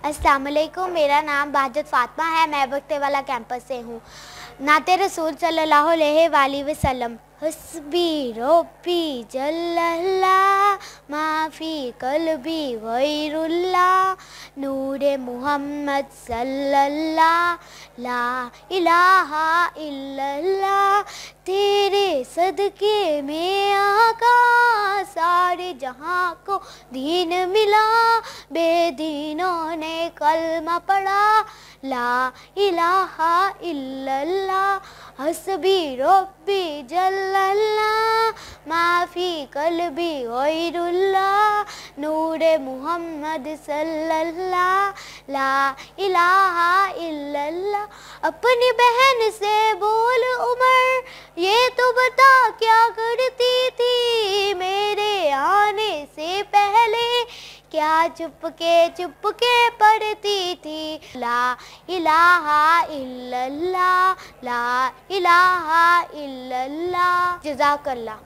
अस्सलाम वालेकुम मेरा नाम बाजत फातमा है, मैं वक्ते वाला कैंपस से हूँ। नाते रसूल सल्लल्लाहु अलैहि वसल्लम, हस्बी रब्बी जल्लल्ला माफ़ी कल्बी गैरुल्ला नूरे मोहम्मद सल्लल्ला ला इलाहा इल्लल्लाह, तेरे सदके में आका, सारे जहाँ को दीन मिला। कलमा पढ़ा, ला इलाहा इल्लल्लाह, हसबी रब्बी जल्लल्ला माफ़ी कल्बी गैरुल्लाह, नूरे मोहम्मद सल्लल्लाह, ला इलाहा इल्लल्लाह। अपनी बहन से बोल उमर, ये तो बता क्या करती क्या चुपके चुपके पढ़ती थी? ला इलाहा इल्लल्लाह ला इलाहा इल्लल्लाह। जजाकल्ला